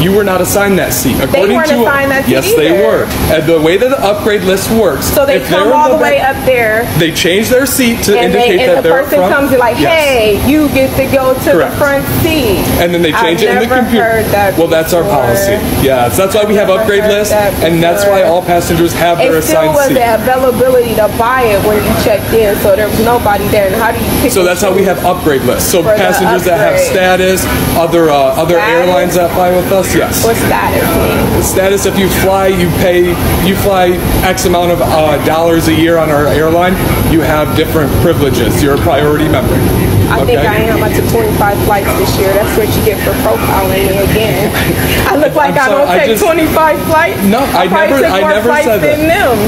You were not assigned that seat. According weren't to assigned that seat yes, they were. And the way that the upgrade list works, So they come all the back- way up there. They change their seat to And, indicate they, that and the they're person front. comes and like, Yes. hey, you get to go to Correct. the front seat. And then they change I've it in the computer. Heard that well, that's our policy. Yes, that's why we have upgrade lists, that and that's why all passengers have their It still assigned was seat. the availability to buy it when you checked in, so there was nobody there. And how do you pick So that's how we have upgrade lists. So passengers that have status, other uh, other airlines that fly with us, yes. What status mean? status if you fly you pay you fly x amount of uh, dollars a year on our airline you have different privileges you're a priority member I think I am. I took 25 flights this year. That's what you get for profiling me again. I look like I'm I don't I take just- 25 flights. No, I probably never- I never flights said that. than them.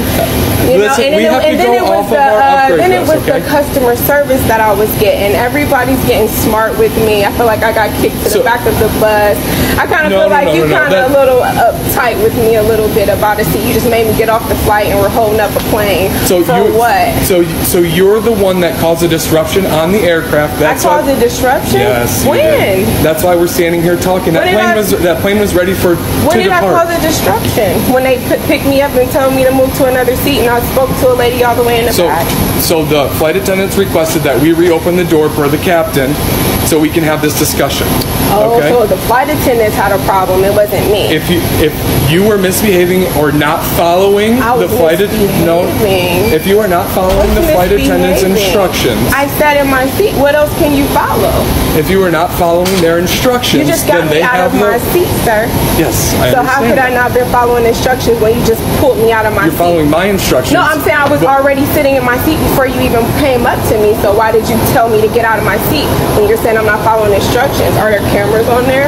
You Listen, know, and we then, have it, to and then go it was the uh, then it was the customer service that I was getting. Everybody's getting smart with me. I feel like I got kicked to So- the back of the bus. I kind of No, feel like no, you kind of a little uptight with me a little bit about it. See, you just made me get off the flight and we're holding up a plane. so for you what? so so you're the one that caused a disruption on the aircraft I that's why- caused a disruption. Yes. When? That's why we're standing here talking. That plane I- was that plane was ready for When did I cause a disruption? When they p- picked me up and told me to move to another seat, and I spoke to a lady all the way in the So, back. so the flight attendants requested that we reopen the door per the captain, so we can have this discussion. Oh, okay. so the flight attendants had a problem. It wasn't me. if you if you were misbehaving or not following the flight at- no if you are not following the flight attendant's instructions I sat in my seat. What else can you follow? if you are not following their instructions You just got then me they out have of my seat, sir. yes I So how could I not been following instructions when you just pulled me out of my seat? you're seat? following my instructions No, I'm saying I was but- already sitting in my seat before you even came up to me. So why did you tell me to get out of my seat when you're saying I'm not following instructions? Are there cameras on there?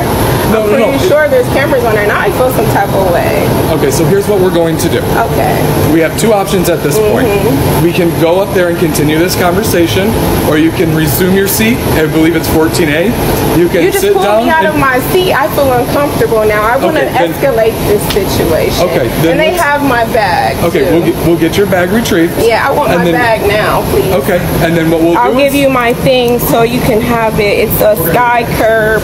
No, I'm no, pretty no. sure there's cameras on there. Now I feel some type of way. okay so here's what we're going to do Okay. we have two options at this point Mm-hmm. we can go up there and continue this conversation or you can resume your seat I believe it's 14A you can You just sit pulled down me out of my seat. I feel uncomfortable now. I want to Okay, then- escalate this situation. Okay, then and they have my bag. okay too. we'll get, we'll get your bag retrieved Yeah, I want my then- bag now, please. Okay, and then what we'll do I'll give is, you my thing so you can have it. It's a Sky Curb.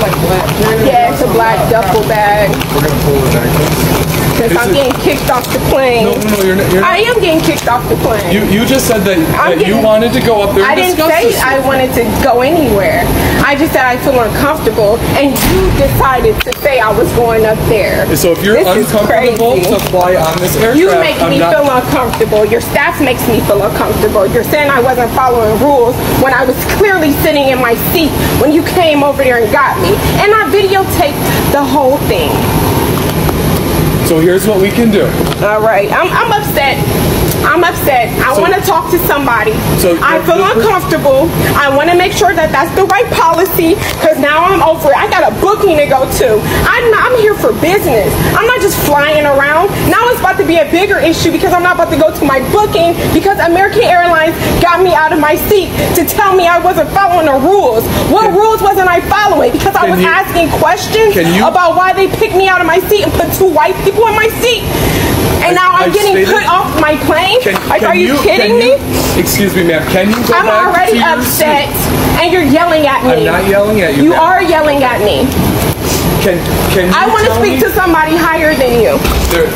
Yeah, it's a black duffel bag. we're gonna pull. Since I'm it- getting kicked off the plane. No, no, no, you're not. You're I am getting kicked off the plane. You you just said that, that you wanted to go up there I didn't say. I wanted to go anywhere. I just said I feel uncomfortable, and you decided to say I was going up there. So if you're This uncomfortable to fly on this aircraft, You make I'm me not. feel uncomfortable. Your staff makes me feel uncomfortable. You're saying I wasn't following rules when I was clearly sitting in my seat when you came over there and got me. And I videotaped the whole thing. So here's what we can do. All right. I'm, I'm upset. I'm upset. I So- want to talk to somebody. So I feel uncomfortable. I want to make sure that that's the right policy because now I'm over it. I got a booking to go to. I'm, not, I'm here for business. I'm not just flying around. Now it's about to be a bigger issue because I'm not about to go to my booking because American Airlines got me out of my seat to tell me I wasn't following the rules. What Can- rules wasn't I following? Because I was you- asking questions you- about why they picked me out of my seat and put two white people in my seat. And now I'm I've getting put off my plane. Can, like, can are you, kidding me? you- excuse me, ma'am. Can you go I'm back already to upset, and you're yelling at me. I'm not yelling at you. You ma'am. are yelling at me. Can can you I want to speak me- to somebody higher than you. There-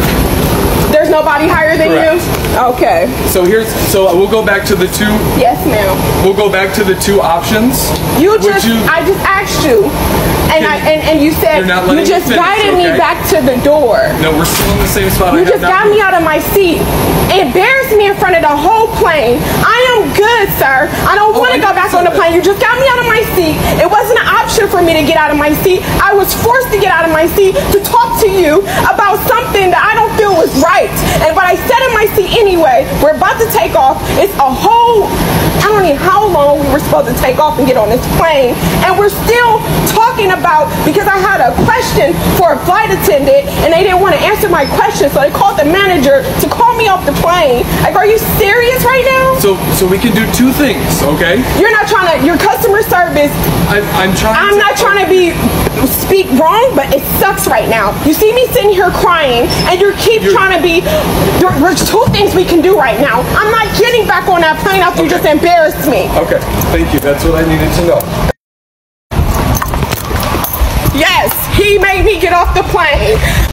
There's nobody higher than Correct. you. Okay. So here's so we'll go back to the two. Yes, ma'am. We'll go back to the two options. You just, you- I just asked you, and I and, and you said you just finish, guided me back to the door. No, we're still in the same spot. You have just got me out of my seat. Embarrassed me in front of the whole plane. I am good, sir. I don't Oh, want to go back on the plane. You just got me out of my seat. It wasn't an option for me to get out of my seat. I was forced to get out of my seat to talk to you about something that I don't was right. And but I sat in my seat anyway. We're about to take off. It's a whole I don't know how long we were supposed to take off and get on this plane. And we're still talking about because I had a question for a flight attendant and they didn't want to answer my question. So they called the manager to call me off the plane. Like, are you serious right now? So so we can do two things, okay? You're not trying to, your customer service, I, I'm trying. I'm to, not trying to be, wrong, but it sucks right now. You see me sitting here crying, and you keep you're, trying to be. There, there's two things we can do right now. I'm not getting back on that plane after okay. you just embarrassed me. Okay, thank you. That's what I needed to know. Yes, he made me get off the plane.